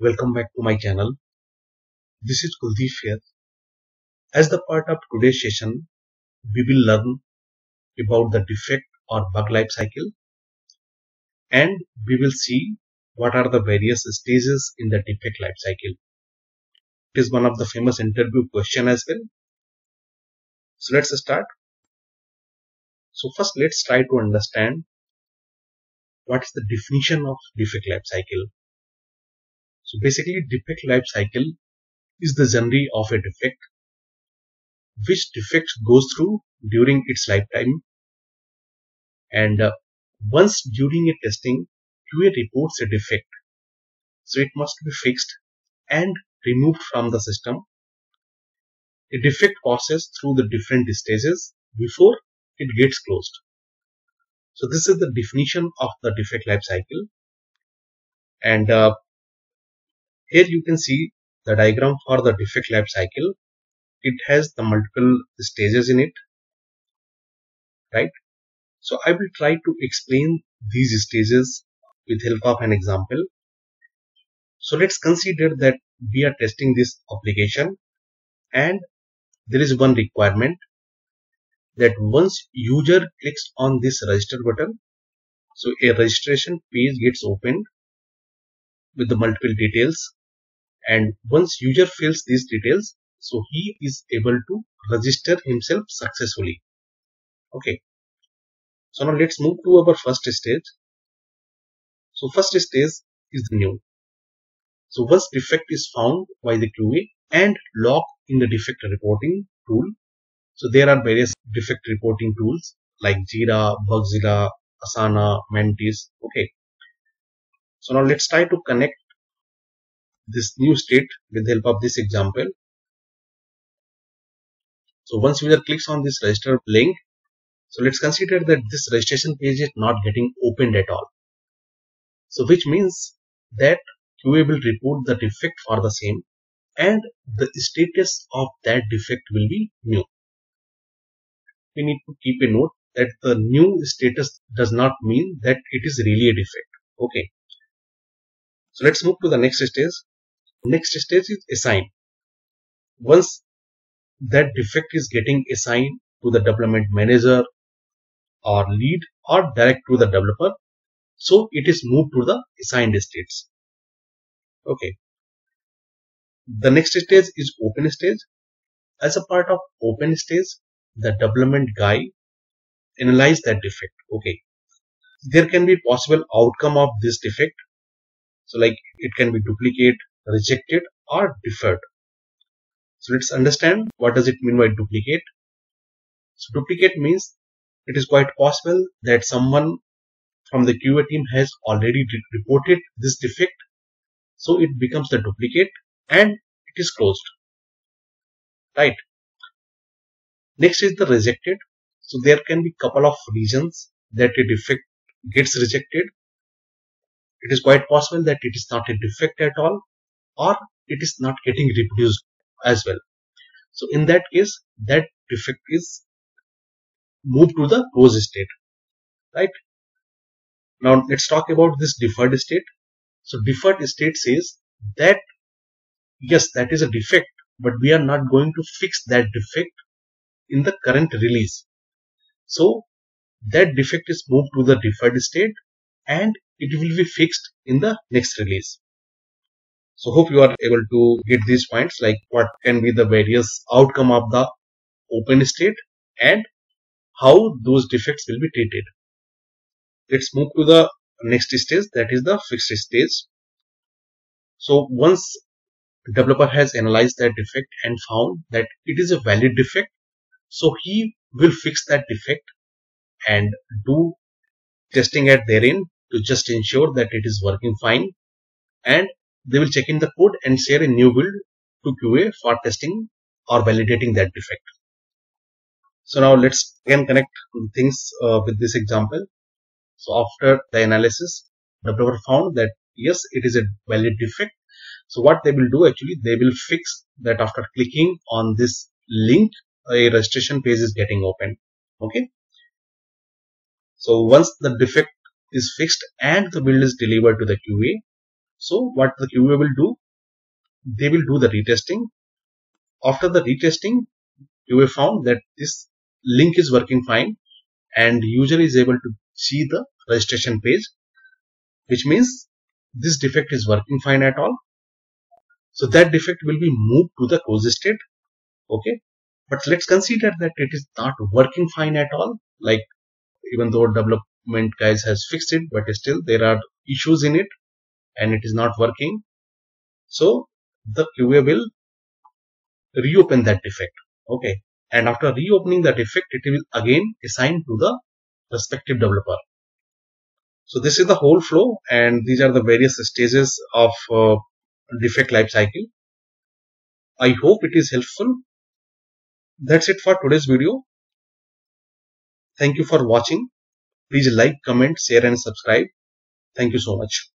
Welcome back to my channel. This is Kuldeep here. As the part of today's session, we will learn about the defect or bug life cycle and we will see what are the various stages in the defect life cycle. It is one of the famous interview question as well. So let's start. So first let's try to understand what is the definition of defect life cycle. So basically defect life cycle is the journey of a defect which defect goes through during its lifetime and uh, once during a testing QA reports a defect so it must be fixed and removed from the system. A defect passes through the different stages before it gets closed. So this is the definition of the defect life cycle and uh, here you can see the diagram for the defect life cycle. It has the multiple stages in it, right? So I will try to explain these stages with help of an example. So let's consider that we are testing this application and there is one requirement that once user clicks on this register button, so a registration page gets opened with the multiple details and once user fills these details so he is able to register himself successfully. Okay. So now let's move to our first stage. So first stage is the new. So once defect is found by the QA and log in the defect reporting tool so there are various defect reporting tools like Jira, Bugzilla, Asana, Mantis okay. So now let's try to connect this new state with the help of this example. So once user clicks on this register link, so let's consider that this registration page is not getting opened at all. So which means that QA will report the defect for the same and the status of that defect will be new. We need to keep a note that the new status does not mean that it is really a defect. Okay. So let's move to the next stage. Next stage is assign. Once that defect is getting assigned to the development manager or lead or direct to the developer, so it is moved to the assigned states. Okay. The next stage is open stage. As a part of open stage, the development guy analyze that defect. Okay. There can be possible outcome of this defect. So like it can be duplicate, rejected or deferred. So let's understand what does it mean by duplicate. So duplicate means it is quite possible that someone from the QA team has already reported this defect. So it becomes the duplicate and it is closed. Right. Next is the rejected. So there can be couple of reasons that a defect gets rejected. It is quite possible that it is not a defect at all or it is not getting reproduced as well. So in that case, that defect is moved to the closed state, right? Now let's talk about this deferred state. So deferred state says that yes, that is a defect, but we are not going to fix that defect in the current release. So that defect is moved to the deferred state and it will be fixed in the next release. So hope you are able to get these points like what can be the various outcome of the open state and how those defects will be treated. Let's move to the next stage that is the fixed stage. So once developer has analyzed that defect and found that it is a valid defect, so he will fix that defect and do testing at therein to just ensure that it is working fine and they will check in the code and share a new build to QA for testing or validating that defect. So now let's again connect things uh, with this example. So after the analysis, the developer found that yes, it is a valid defect. So what they will do actually, they will fix that after clicking on this link, a registration page is getting open. Okay. So once the defect is fixed and the build is delivered to the QA, So what the QA will do, they will do the retesting. After the retesting, QA found that this link is working fine and user is able to see the registration page, which means this defect is working fine at all. So that defect will be moved to the close state. Okay. But let's consider that it is not working fine at all. Like even though development guys has fixed it, but still there are issues in it and it is not working. So the QA will reopen that defect. Okay. And after reopening the defect, it will again assign to the respective developer. So this is the whole flow and these are the various stages of uh, defect life cycle. I hope it is helpful. That's it for today's video. Thank you for watching. Please like, comment, share and subscribe. Thank you so much.